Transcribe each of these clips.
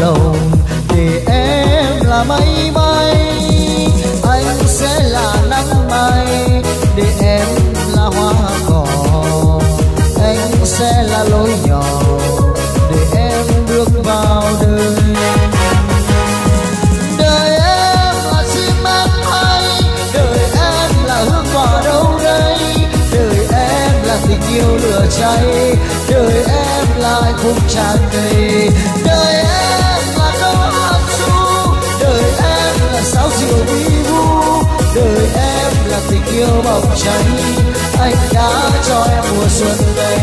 là để em là mây bay. Anh sẽ là nắng mai để em là hoa cỏ. Anh sẽ là lối nhỏ, để em bước vào đời. Đời em là chim én bay, đời em là hương quả đâu đây. Đời em là tình yêu lửa cháy, đời em là hạnh phúc tràn đầy. Yêu bỏng cháy anh đã cho em mùa xuân đây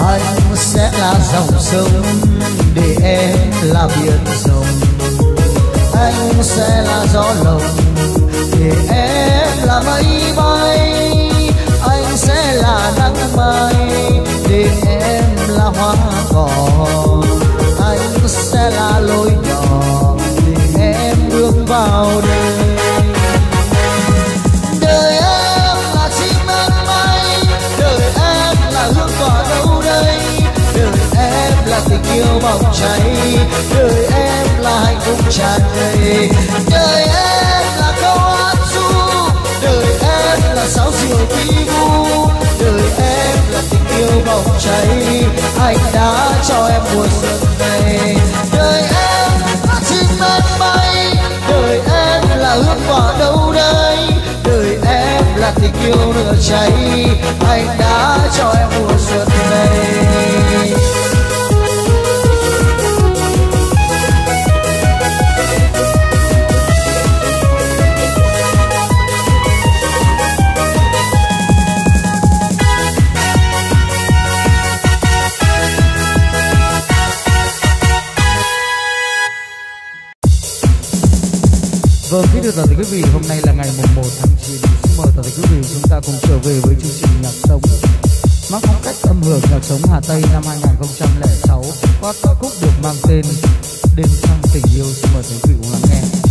anh sẽ là dòng sông để em là biển rộng. Anh sẽ là gió lồng để em là mây bay. Sẽ là lối nhỏ để em bước vào đời đời em là chim én bay đời em là hương cỏ đâu đây. Đời em là tình yêu bỏng cháy, đời em là hạnh phúc tràn đầy. Đời em là câu hát ru đời em là sáo diều vi vu đời em là tình yêu bỏng cháy, anh đã cho em mùa xuân này là tình yêu lửa cháy. Anh đã cho em mùa xuân này Vâng, biết được rồi thì quý vị, hôm nay là ngày mang tên đêm trăng tình yêu. Xin mời quý vị cùng lắng nghe.